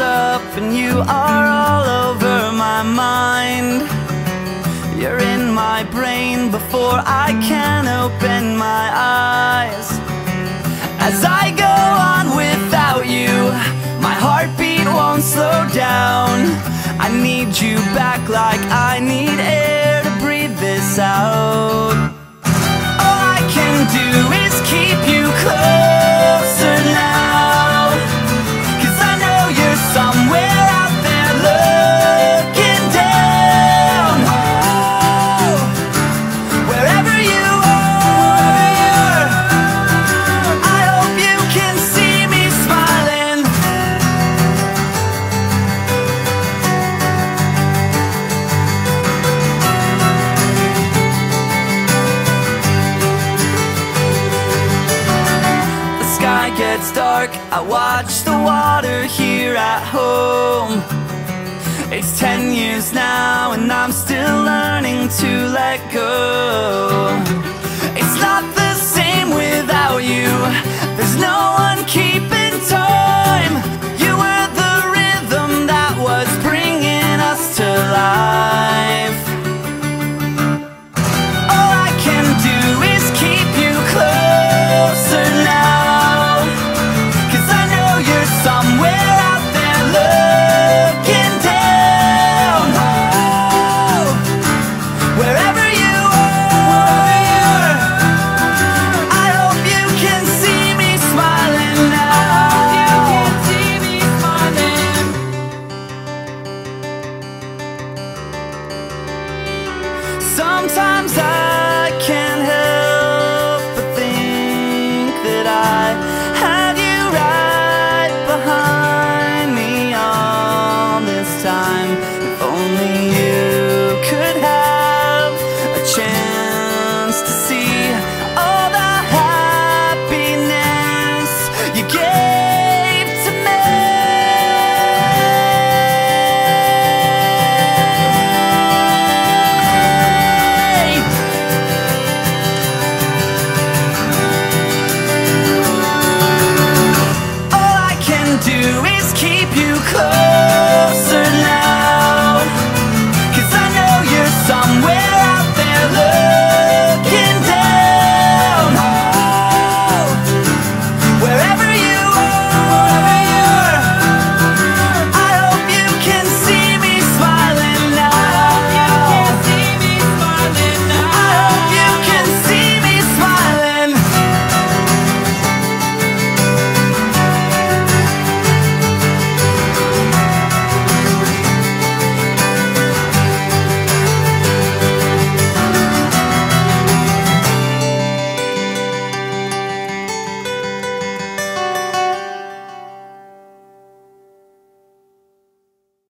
up and you are all over my mind. You're in my brain before I can open my eyes. As I go on without you My heartbeat won't slow down. I need you back like I need air to breathe this out. All I can do gets dark, I watch the water here at home. It's ten years now and I'm still learning to let go. It's not the same without you. There's no one keeping you